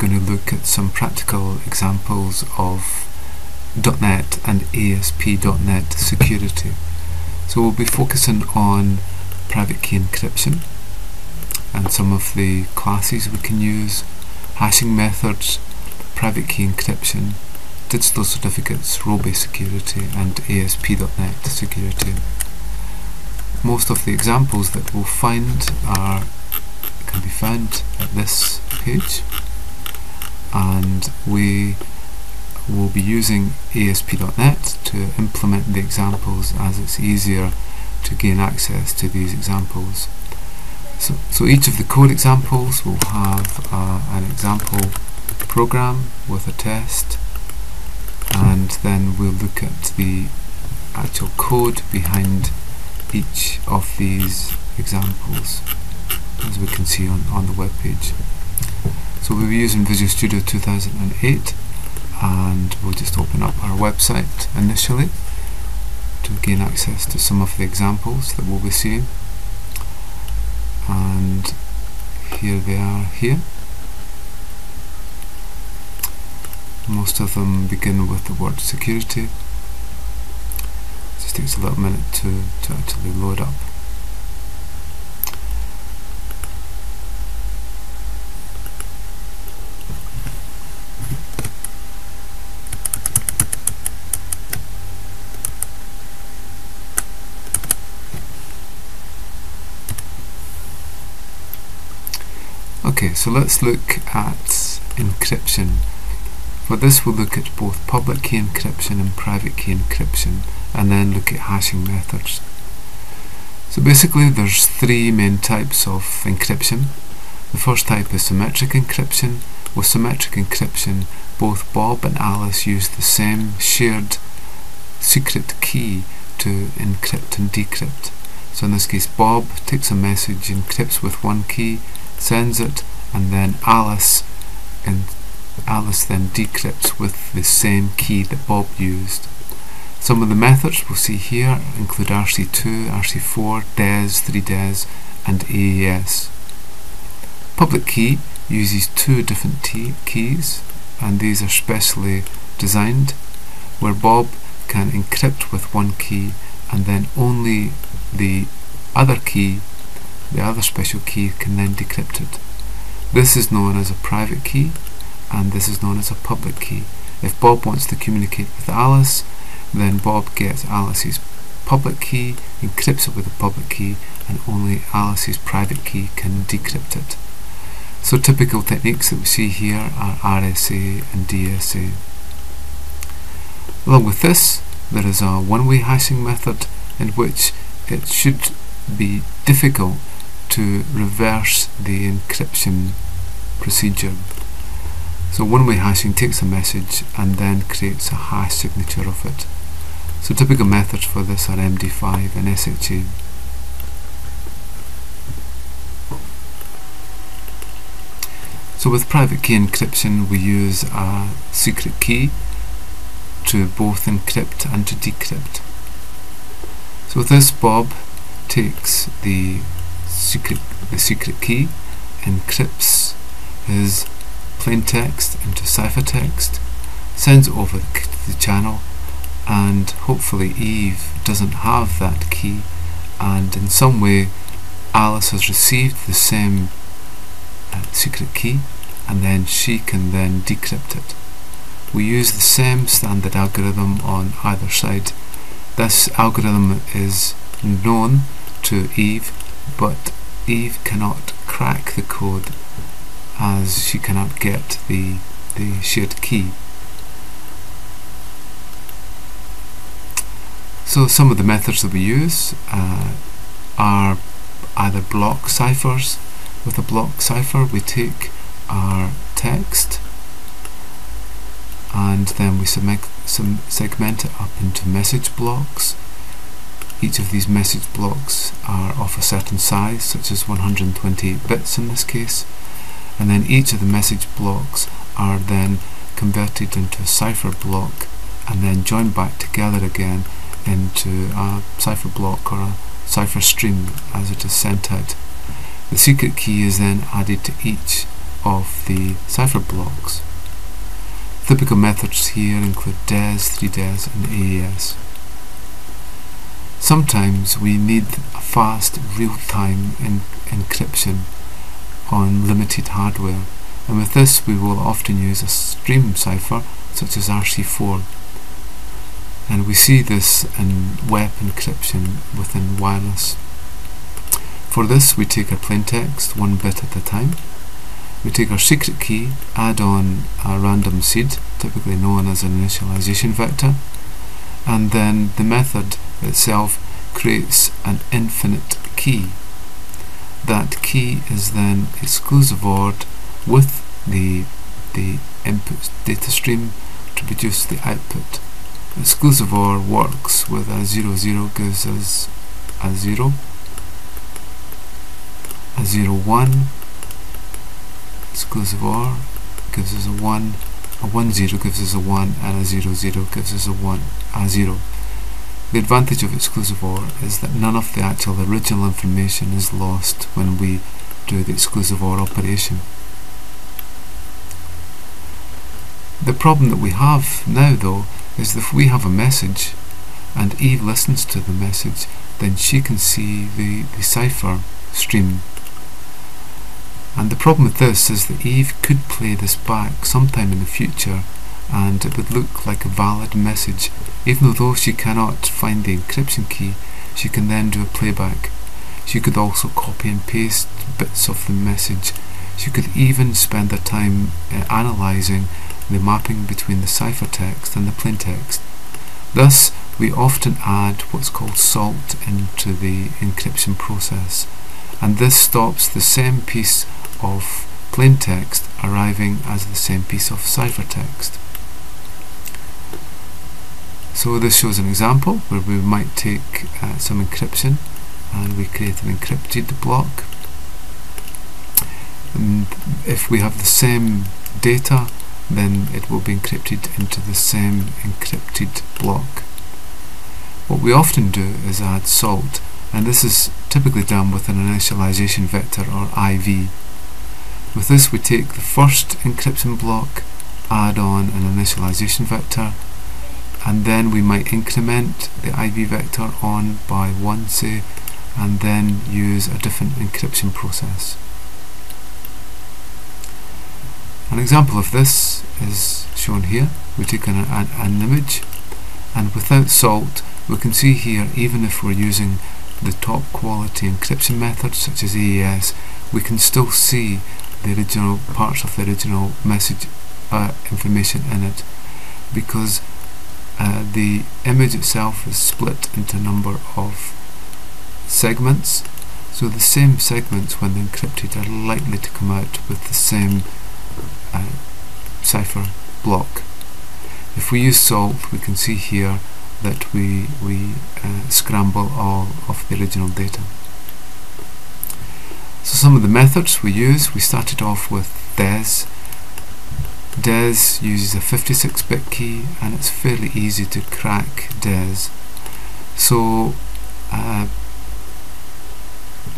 going to look at some practical examples of .NET and ASP.NET security. So we'll be focusing on private key encryption and some of the classes we can use, hashing methods, private key encryption, digital certificates, role-based security and ASP.NET security. Most of the examples that we'll find are can be found at this page and we will be using ASP.NET to implement the examples as it's easier to gain access to these examples. So, so each of the code examples will have uh, an example program with a test and then we'll look at the actual code behind each of these examples as we can see on, on the web page. So we'll be using Visual Studio 2008 and we'll just open up our website initially to gain access to some of the examples that we'll be seeing. And here they are here. Most of them begin with the word security. It just takes a little minute to, to actually load up Okay, so let's look at encryption. For this we'll look at both public key encryption and private key encryption and then look at hashing methods. So basically there's three main types of encryption. The first type is symmetric encryption. With symmetric encryption both Bob and Alice use the same shared secret key to encrypt and decrypt. So in this case Bob takes a message, encrypts with one key sends it and then Alice and Alice then decrypts with the same key that Bob used. Some of the methods we'll see here include RC2, RC4, DES, 3DES and AES. Public key uses two different keys and these are specially designed where Bob can encrypt with one key and then only the other key the other special key can then decrypt it. This is known as a private key and this is known as a public key. If Bob wants to communicate with Alice, then Bob gets Alice's public key, encrypts it with the public key, and only Alice's private key can decrypt it. So typical techniques that we see here are RSA and DSA. Along with this, there is a one-way hashing method in which it should be difficult to reverse the encryption procedure. So one-way hashing takes a message and then creates a hash signature of it. So typical methods for this are MD5 and SHA. So with private key encryption we use a secret key to both encrypt and to decrypt. So with this Bob takes the secret, the secret key encrypts his plain text into ciphertext, sends it over the channel, and hopefully Eve doesn't have that key, and in some way Alice has received the same uh, secret key, and then she can then decrypt it. We use the same standard algorithm on either side. This algorithm is known to Eve but Eve cannot crack the code as she cannot get the, the shared key. So some of the methods that we use uh, are either block ciphers. With a block cipher we take our text and then we segment it up into message blocks each of these message blocks are of a certain size, such as 128 bits in this case, and then each of the message blocks are then converted into a cipher block and then joined back together again into a cipher block or a cipher stream as it is sent out. The secret key is then added to each of the cipher blocks. Typical methods here include DES, 3DES and AES. Sometimes we need a fast real-time encryption on limited hardware and with this we will often use a stream cipher such as RC4 and we see this in WEP encryption within wireless. For this we take our plaintext one bit at a time. We take our secret key, add on a random seed, typically known as an initialization vector, and then the method itself creates an infinite key. That key is then exclusive ORed with the, the input data stream to produce the output. Exclusive OR works with a 0, 0 gives us a 0 a 0 1 exclusive OR gives us a 1 a 1 0 gives us a 1 and a 0 0 gives us a 1 a 0 the advantage of exclusive OR is that none of the actual original information is lost when we do the exclusive OR operation. The problem that we have now though is that if we have a message and Eve listens to the message then she can see the, the cipher stream and the problem with this is that Eve could play this back sometime in the future and it would look like a valid message even though she cannot find the encryption key she can then do a playback. She could also copy and paste bits of the message. She could even spend her time uh, analysing the mapping between the ciphertext and the plaintext. Thus, we often add what's called salt into the encryption process, and this stops the same piece of plaintext arriving as the same piece of ciphertext. So this shows an example where we might take uh, some encryption and we create an encrypted block. And if we have the same data then it will be encrypted into the same encrypted block. What we often do is add salt and this is typically done with an initialization vector or IV with this we take the first encryption block, add on an initialization vector, and then we might increment the IV vector on by one say, and then use a different encryption process. An example of this is shown here. We take an, an, an image and without salt we can see here even if we're using the top quality encryption methods such as AES we can still see the original parts of the original message uh, information in it because uh, the image itself is split into a number of segments. So the same segments when encrypted are likely to come out with the same uh, cipher block. If we use salt we can see here that we, we uh, scramble all of the original data. So some of the methods we use, we started off with DES. DES uses a 56-bit key and it's fairly easy to crack DES. So uh,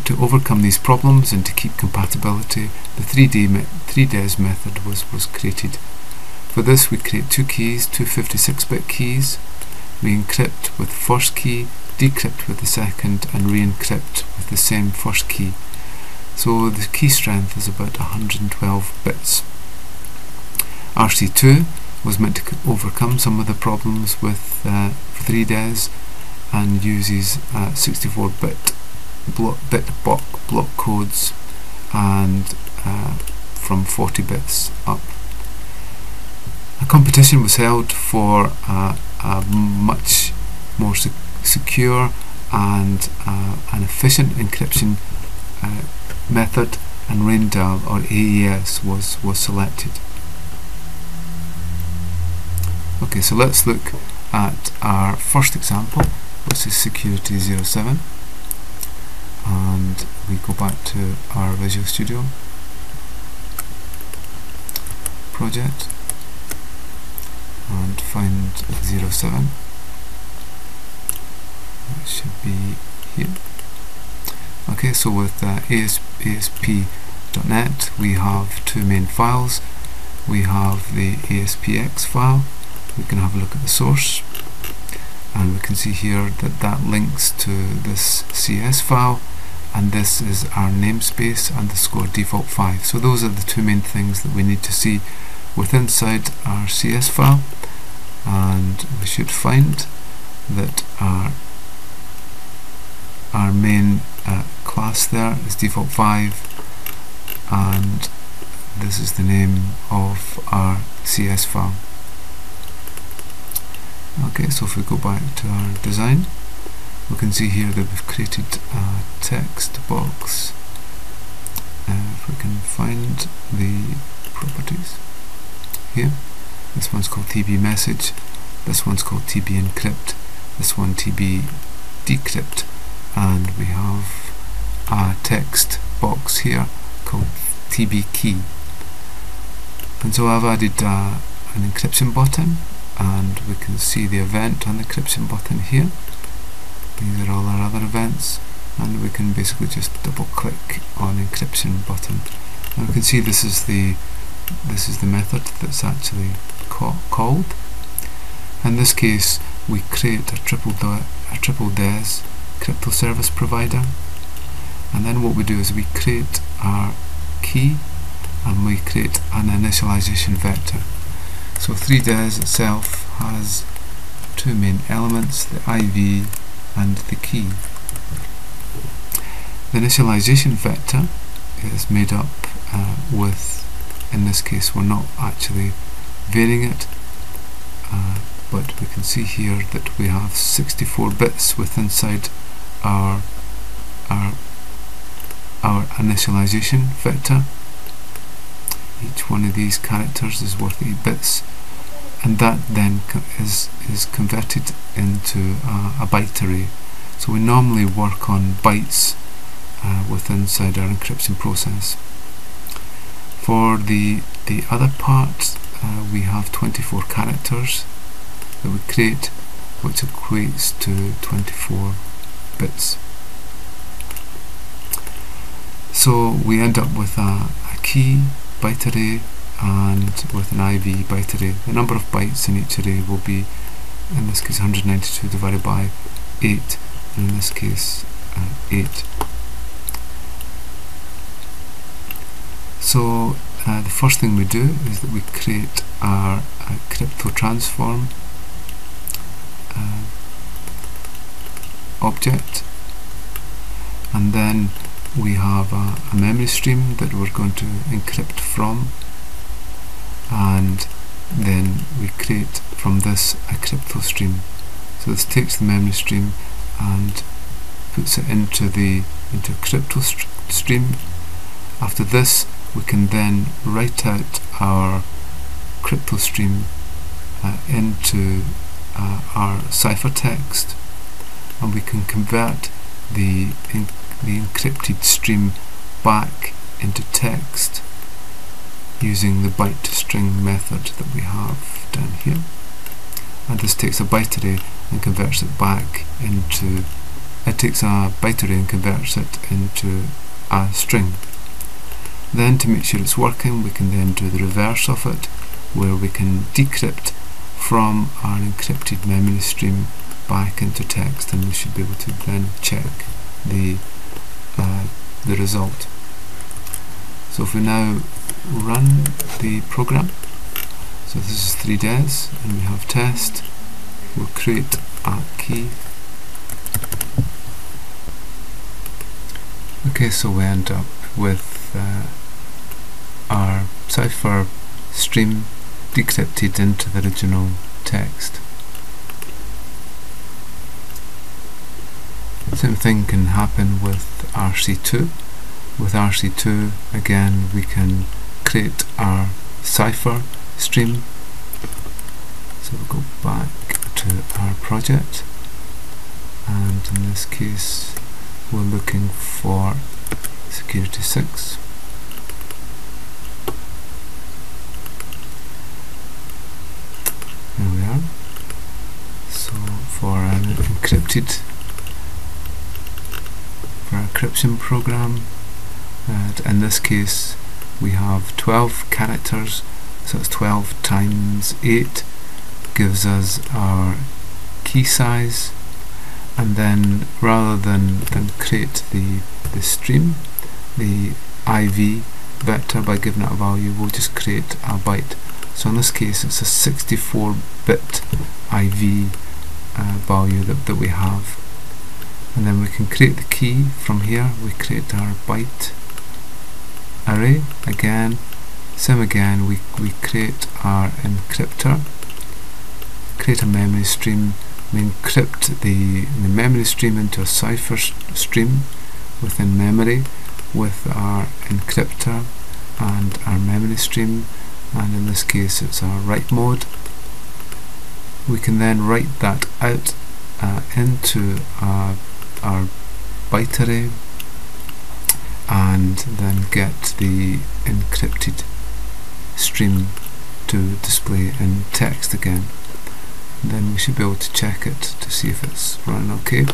to overcome these problems and to keep compatibility, the 3D me 3DES method was, was created. For this we create two keys, two 56-bit keys. We encrypt with the first key, decrypt with the second and re-encrypt with the same first key. So the key strength is about 112 bits. RC2 was meant to overcome some of the problems with uh, 3DES and uses 64-bit block, bit block, block codes and uh, from 40 bits up. A competition was held for uh, a much more secure and uh, an efficient encryption uh, method and Rijndael or AES was, was selected. Okay, so let's look at our first example, which is Security 07. And we go back to our Visual Studio project and find 07. It should be here. Okay, so with uh, AS, ASP .NET we have two main files. We have the ASPX file. We can have a look at the source. And we can see here that that links to this CS file. And this is our namespace underscore default 5 so those are the two main things that we need to see with inside our CS file. And we should find that our our main uh, class there is default 5 and this is the name of our CS file okay so if we go back to our design we can see here that we've created a text box. Uh, if we can find the properties here this one's called tb message this one's called tb encrypt this one tb decrypt and we have a text box here called tb key. And so I've added uh, an encryption button and we can see the event on the encryption button here. These are all our other events. And we can basically just double click on encryption button. And we can see this is the this is the method that's actually ca called. In this case we create a triple a triple DES crypto service provider. And then what we do is we create our key and we create an initialization vector so 3DES itself has two main elements, the IV and the key. The initialization vector is made up uh, with, in this case we're not actually varying it, uh, but we can see here that we have 64 bits with inside our, our, our initialization vector each one of these characters is worth 8 bits and that then is, is converted into a, a byte array. So we normally work on bytes uh, with inside our encryption process. For the, the other part uh, we have 24 characters that we create which equates to 24 bits. So we end up with a, a key byte array and with an IV byte array. The number of bytes in each array will be in this case 192 divided by 8 and in this case uh, 8. So uh, the first thing we do is that we create our uh, crypto transform uh, object and then we have a, a, memory stream that we're going to encrypt from. And then we create from this a crypto stream. So this takes the memory stream and puts it into the into a crypto st stream. After this we can then write out our crypto stream uh, into uh, our ciphertext and we can convert the the encrypted stream back into text using the byte to string method that we have down here. And this takes a byte array and converts it back into it takes a byte array and converts it into a string. Then to make sure it's working we can then do the reverse of it where we can decrypt from our encrypted memory stream back into text and we should be able to then check the the result. So if we now run the program, so this is 3DES and we have test, we'll create a key. Okay, so we end up with uh, our cipher stream decrypted into the original text. Same thing can happen with RC2. With RC2 again we can create our cipher stream. So we'll go back to our project and in this case we're looking for security 6. There we are. So for an encrypted encryption program Uh, in this case, we have 12 characters, so it's 12 times 8 gives us our key size and then rather than, than create the, the stream, the IV vector by giving it a value, we'll just create a byte. So in this case it's a 64-bit IV uh, value that, that we have. And then we can create the key from here, we create our byte array. Again, same again, we, we create our encryptor, create a memory stream. We encrypt the, the memory stream into a cipher stream within memory with our encryptor and our memory stream. And in this case it's our write mode. We can then write that out uh, into our, our byte array and then get the encrypted stream to display in text again. Then we should be able to check it to see if it's running okay.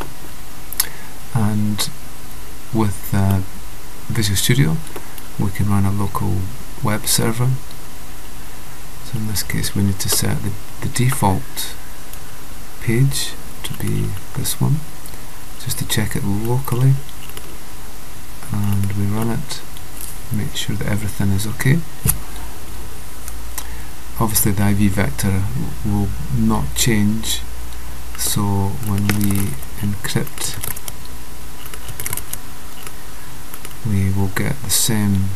And with uh, Visual Studio we can run a local web server. So in this case we need to set the, the default page to be this one just to check it locally. And we run it make sure that everything is okay. Obviously the IV vector will not change so when we encrypt we will get the same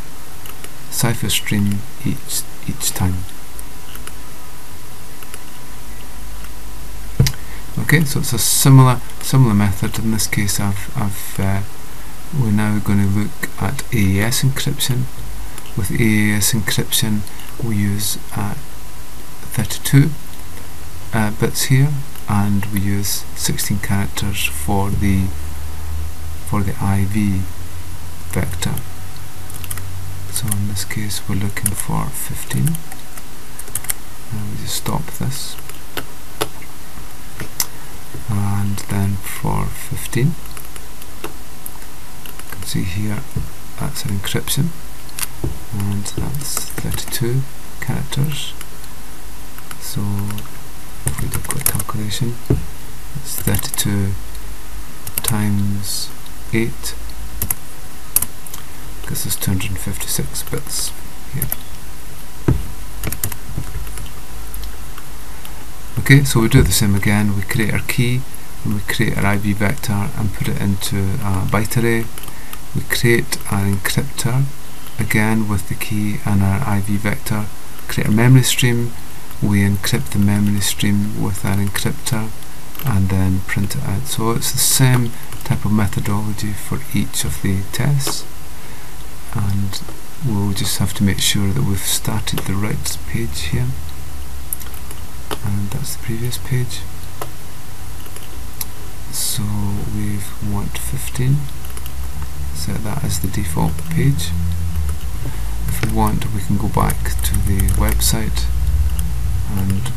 cipher stream each each time okay so it's a similar similar method in this case I've, I've uh, we're now going to look at AES encryption. With AES encryption we use uh, 32 uh, bits here and we use 16 characters for the for the IV vector. So in this case we're looking for 15 and we just stop this and then for 15 you can see here that's an encryption. And that's 32 characters. So if we do a quick calculation it's 32 times 8 because there's 256 bits. Here okay so we do the same again. We create our key and we create our IV vector and put it into a byte array we create our encryptor again with the key and our IV vector. Create a memory stream. We encrypt the memory stream with our encryptor and then print it out. So it's the same type of methodology for each of the tests and we'll just have to make sure that we've started the right page here and that's the previous page. So we've want 15 set that as the default page. If we want we can go back to the website and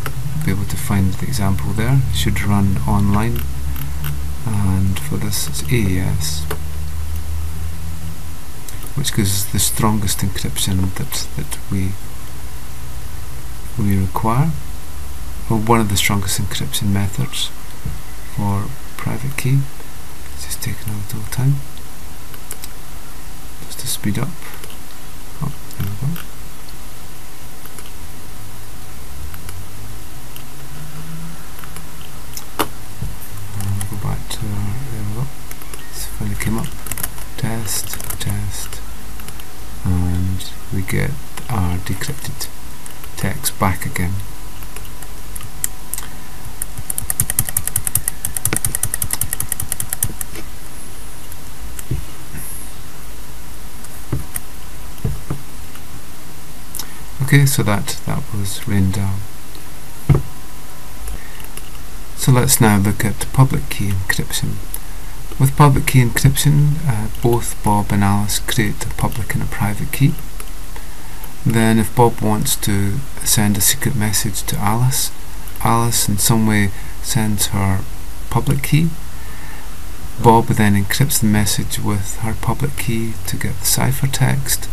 be able to find the example there. It should run online. And for this it's AES which gives the strongest encryption that, that we we require one of the strongest encryption methods for private key. It's just taking a little time just to speed up. Oh, there we go. came up test test and we get our decrypted text back again okay so that that was Rijndael so let's now look at public key encryption with public key encryption, uh, both Bob and Alice create a public and a private key. Then if Bob wants to send a secret message to Alice, Alice in some way sends her public key. Bob then encrypts the message with her public key to get the ciphertext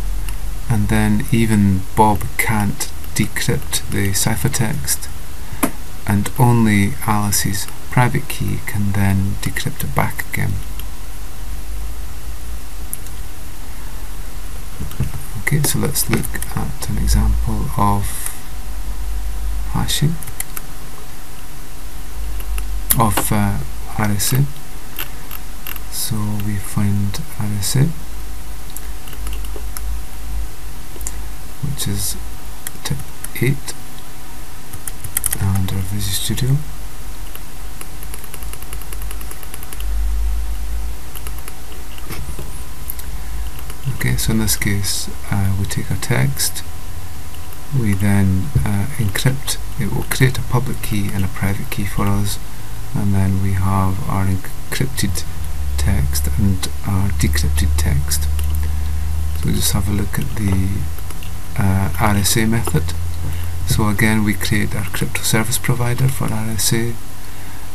and then even Bob can't decrypt the ciphertext and only Alice's private key can then decrypt it back again. Okay, so let's look at an example of hashing of uh, RSA. So we find RSA, which is tip 8 under Visual Studio. Okay, so in this case, uh, we take our text, we then uh, encrypt, it will create a public key and a private key for us, and then we have our encrypted text and our decrypted text. So we just have a look at the uh, RSA method. So again, we create our crypto service provider for RSA,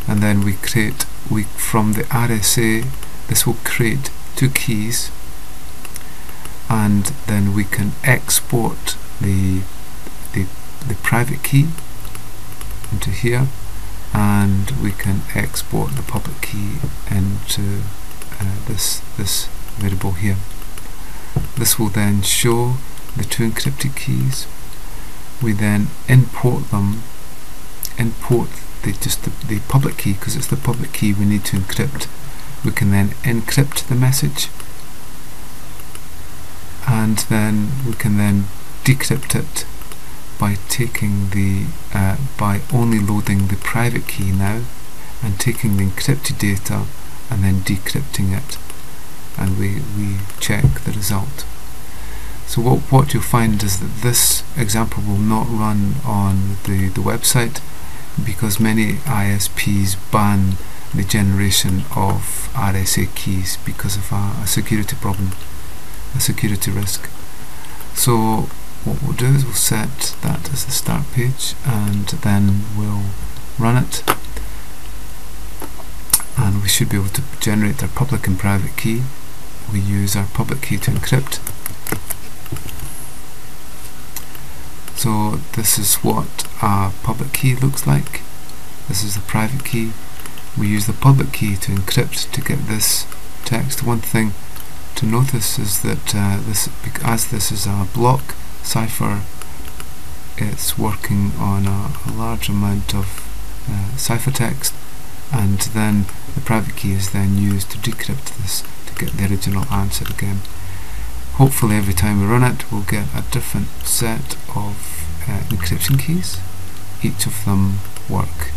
and then we create, we from the RSA, this will create two keys and then we can export the, the, the private key into here and we can export the public key into uh, this, this variable here. This will then show the two encrypted keys. We then import them, import the, just the, the public key because it's the public key we need to encrypt. We can then encrypt the message and then we can then decrypt it by taking the uh, by only loading the private key now and taking the encrypted data and then decrypting it and we, we check the result. So what, what you'll find is that this example will not run on the, the website because many ISPs ban the generation of RSA keys because of a, a security problem a security risk. So what we'll do is we'll set that as the start page and then we'll run it and we should be able to generate our public and private key. We use our public key to encrypt. So this is what our public key looks like. This is the private key. We use the public key to encrypt to get this text. One thing to notice is that uh, this, as this is a block cipher, it's working on a, a large amount of uh, ciphertext, and then the private key is then used to decrypt this to get the original answer again. Hopefully every time we run it we'll get a different set of uh, encryption keys. Each of them work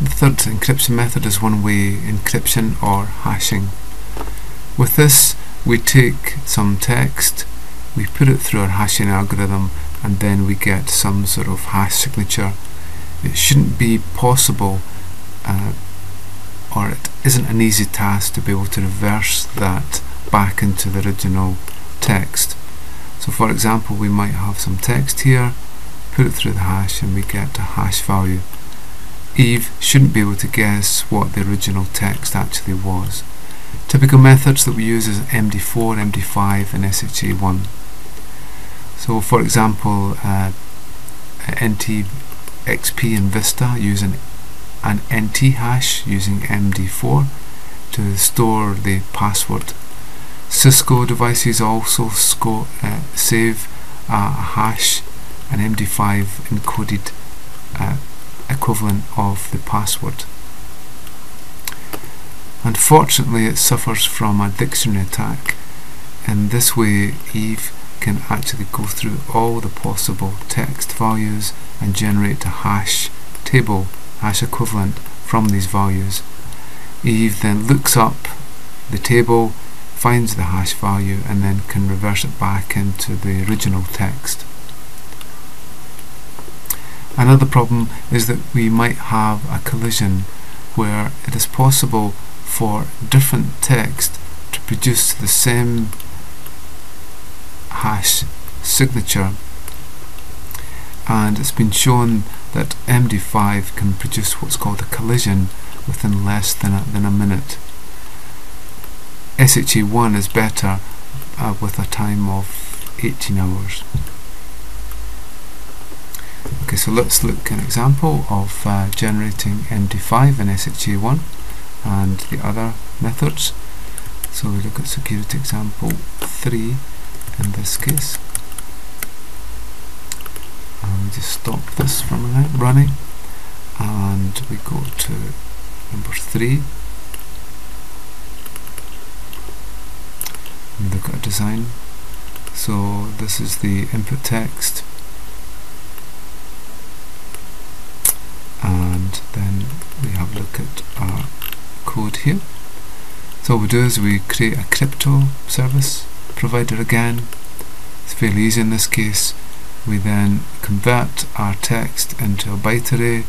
The third encryption method is one-way encryption or hashing. With this we take some text, we put it through our hashing algorithm and then we get some sort of hash signature. It shouldn't be possible uh, or it isn't an easy task to be able to reverse that back into the original text. So for example we might have some text here, put it through the hash and we get a hash value. Eve shouldn't be able to guess what the original text actually was. Typical methods that we use is MD4, MD5 and SHA1. So for example, uh, NT, XP and Vista use an, an NT hash using MD4 to store the password. Cisco devices also score, uh, save a hash, an MD5 encoded uh, equivalent of the password. Unfortunately it suffers from a dictionary attack. In this way Eve can actually go through all the possible text values and generate a hash table, hash equivalent from these values. Eve then looks up the table, finds the hash value and then can reverse it back into the original text. Another problem is that we might have a collision where it is possible for different text to produce the same hash signature and it's been shown that MD5 can produce what's called a collision within less than a, than a minute. SHA1 is better uh, with a time of 18 hours. Okay, so let's look at an example of uh, generating MD5 and SHA1 and the other methods. So we look at security example 3 in this case. And we just stop this from running. And we go to number 3 and look at design. So this is the input text and then we have a look at our code here so what we do is we create a crypto service provider again. It's fairly easy in this case. We then convert our text into a byte array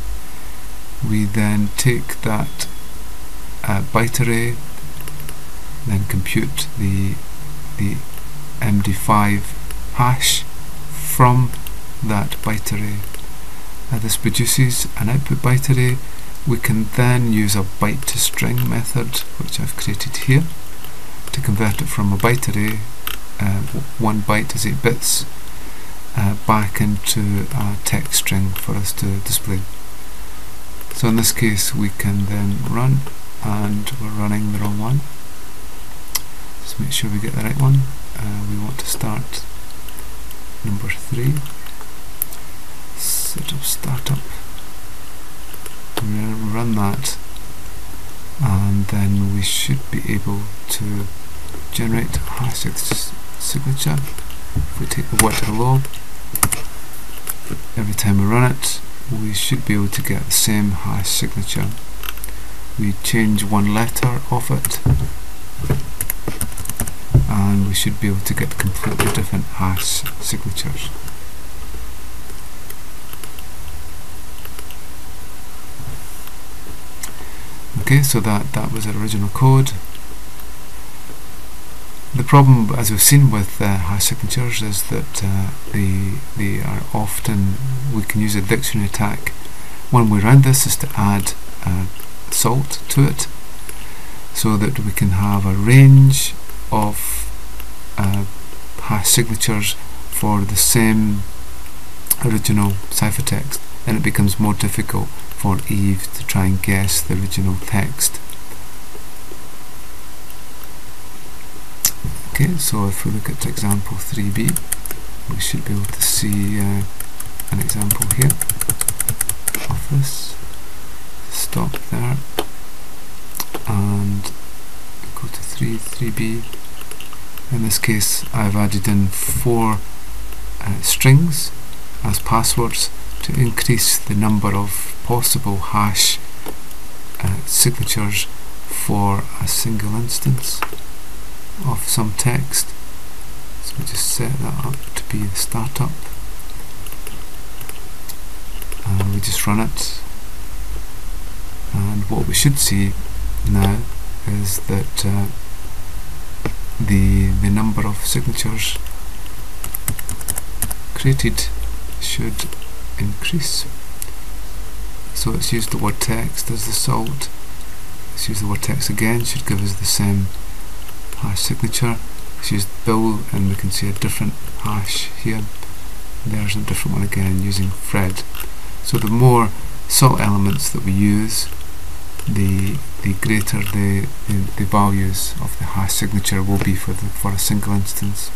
we then take that uh, byte array then compute the the MD5 hash from that byte array uh, this produces an output byte array we can then use a byte to string method which I've created here to convert it from a byte array uh, one byte is 8 bits uh, back into a text string for us to display. So in this case we can then run and we're running the wrong one. Just make sure we get the right one. Uh, we want to start number three. Set up startup. Run that. And then we should be able to generate a hash signature. If we take the word hello every time we run it we should be able to get the same hash signature. We change one letter of it and we should be able to get completely different hash signatures okay so that that was our original code the problem, as we've seen with uh, hash signatures, is that uh, they, they are often, we can use a dictionary attack. One way around this is to add uh, salt to it so that we can have a range of uh, hash signatures for the same original ciphertext and it becomes more difficult for Eve to try and guess the original text. Okay, so if we look at example 3b, we should be able to see uh, an example here of this. Stop there and go to 3, 3b. In this case, I've added in four uh, strings as passwords to increase the number of possible hash uh, signatures for a single instance of some text. So we just set that up to be the startup. And we just run it. And what we should see now is that uh, the the number of signatures created should increase. So let's use the word text as the salt. Let's use the word text again. Should give us the same hash signature. Let's use bill and we can see a different hash here. There's a different one again using Fred so the more salt elements that we use the the greater the, the, the values of the hash signature will be for the, for a single instance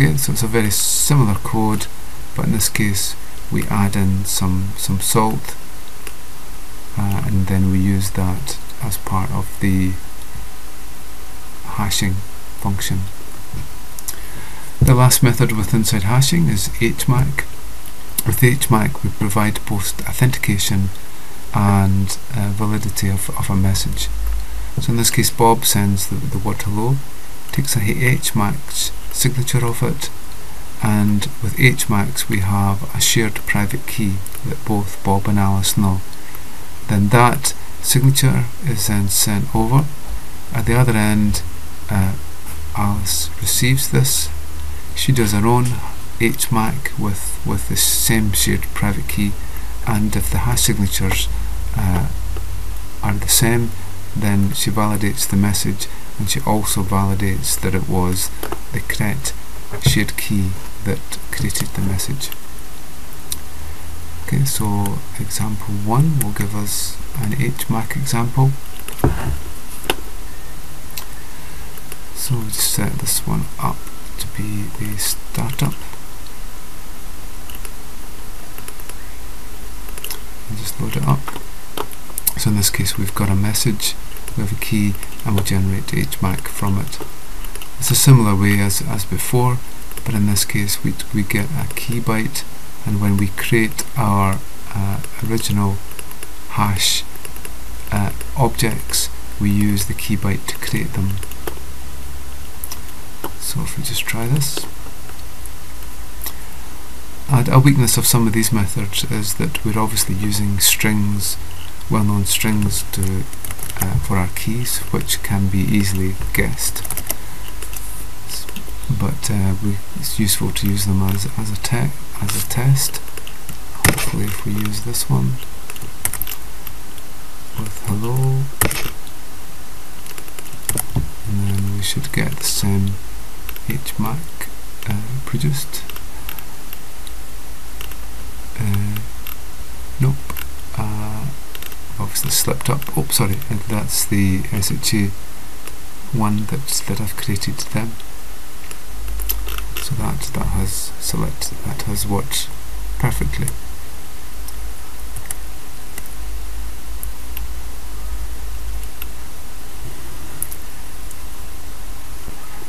so it's a very similar code but in this case we add in some some salt uh, and then we use that as part of the hashing function. The last method with inside hashing is HMAC. With HMAC we provide both authentication and uh, validity of, of a message. So in this case Bob sends the, the word hello, takes a HMAC signature of it and with HMACs we have a shared private key that both Bob and Alice know. Then that signature is then sent over. At the other end, uh, Alice receives this. She does her own HMAC with, with the same shared private key and if the hash signatures uh, are the same then she validates the message and she also validates that it was the correct shared key that created the message. Okay, so example 1 will give us an HMAC example. So we set this one up to be the startup. And just load it up. So in this case we've got a message, we have a key and we generate HMAC from it. It's a similar way as, as before, but in this case we, we get a key byte and when we create our uh, original hash uh, objects we use the key byte to create them. So if we just try this. And a weakness of some of these methods is that we're obviously using strings, well-known strings to uh, for our keys, which can be easily guessed. But uh, we, it's useful to use them as as a as a test. Hopefully, if we use this one with hello, and then we should get the same HMAC uh, produced. Uh, nope. Uh, obviously slipped up. Oh, sorry. And that's the SHA one that that I've created then. So that that has select that has worked perfectly.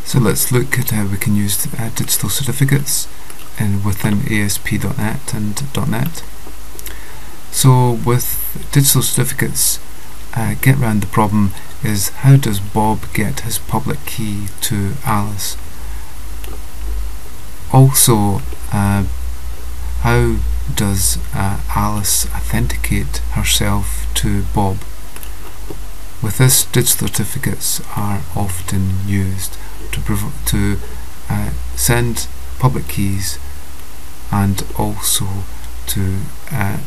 So let's look at how we can use uh, digital certificates in within ASP.NET and .NET. So with digital certificates, uh, get round the problem is how does Bob get his public key to Alice? Also, uh, how does uh, Alice authenticate herself to Bob? With this, digital certificates are often used to, to uh, send public keys and also to uh,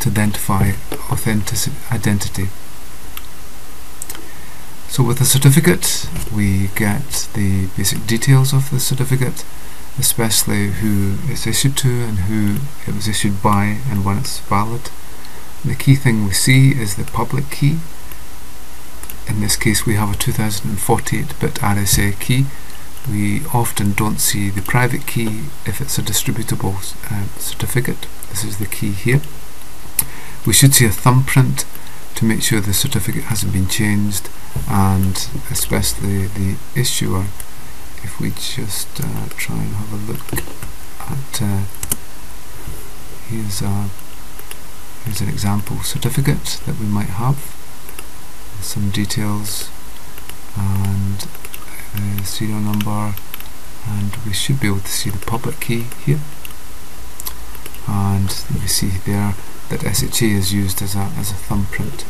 to identify authentic identity. So with a certificate we get the basic details of the certificate especially who it's issued to and who it was issued by and when it's valid. The key thing we see is the public key in this case we have a 2048-bit RSA key. We often don't see the private key if it's a distributable uh, certificate. This is the key here. We should see a thumbprint to make sure the certificate hasn't been changed and especially the issuer if we just uh, try and have a look at uh, here's, a, here's an example certificate that we might have. Some details and the serial number and we should be able to see the public key here. And we see there that SHA is used as a, as a thumbprint.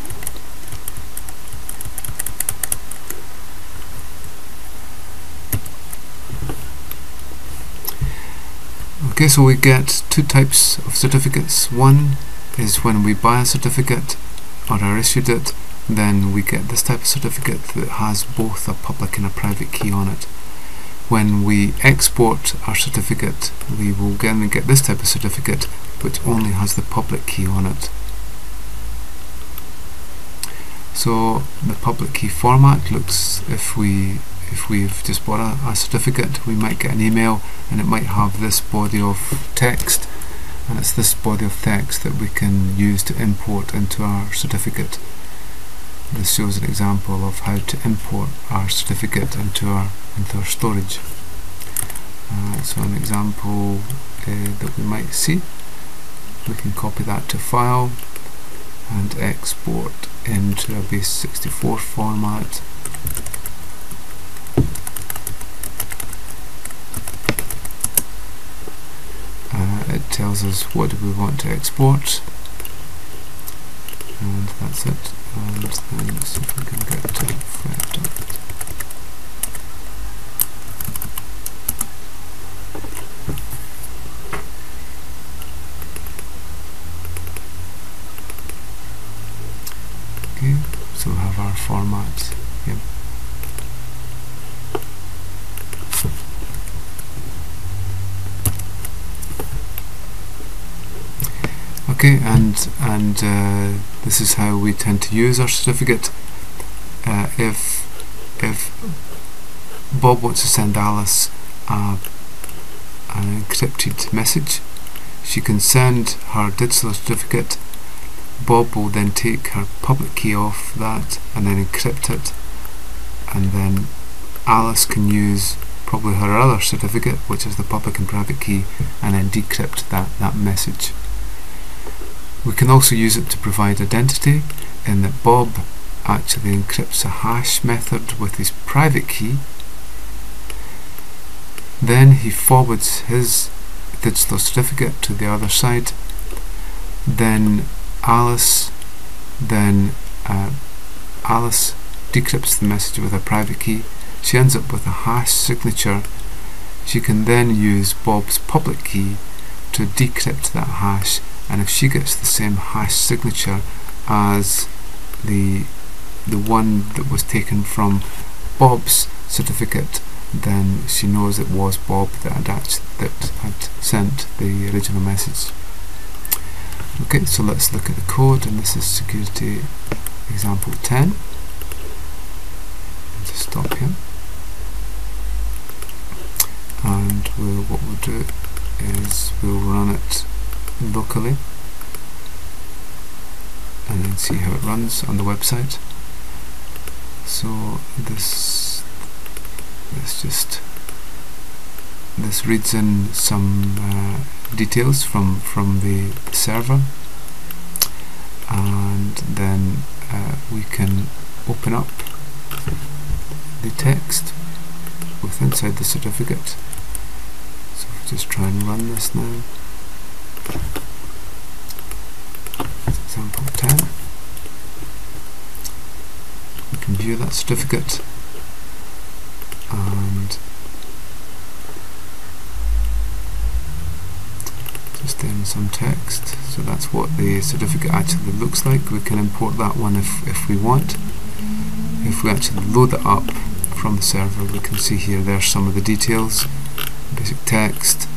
Okay, so we get two types of certificates. One is when we buy a certificate or are issued it then we get this type of certificate that has both a public and a private key on it. When we export our certificate, we will again get this type of certificate which only has the public key on it. So the public key format looks if we if we've just bought a, a certificate we might get an email and it might have this body of text and it's this body of text that we can use to import into our certificate. This shows an example of how to import our certificate into our into our storage. Uh, so an example uh, that we might see, we can copy that to file and export into a base64 format. Uh, it tells us what do we want to export. And that's it. And then see if we can get to and uh, this is how we tend to use our certificate. Uh, if if Bob wants to send Alice an encrypted message, she can send her digital certificate. Bob will then take her public key off that and then encrypt it, and then Alice can use probably her other certificate, which is the public and private key, and then decrypt that, that message. We can also use it to provide identity in that Bob actually encrypts a hash method with his private key. Then he forwards his digital certificate to the other side. Then Alice then uh, Alice decrypts the message with her private key. She ends up with a hash signature. She can then use Bob's public key to decrypt that hash and if she gets the same hash signature as the the one that was taken from Bob's certificate then she knows it was Bob that had, that had sent the original message. Okay, so let's look at the code and this is security example 10. Just stop here. And we'll, what we'll do is we'll run locally. And then see how it runs on the website. So this let's just this reads in some uh, details from from the server. And then uh, we can open up the text with inside the certificate. So just try and run this now example 10 we can view that certificate and just in some text. So that's what the certificate actually looks like. We can import that one if, if we want. If we actually load it up from the server we can see here there's some of the details. Basic text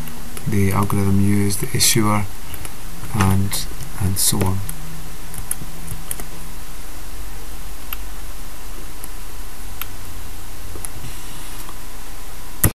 the algorithm used, the issuer and and so on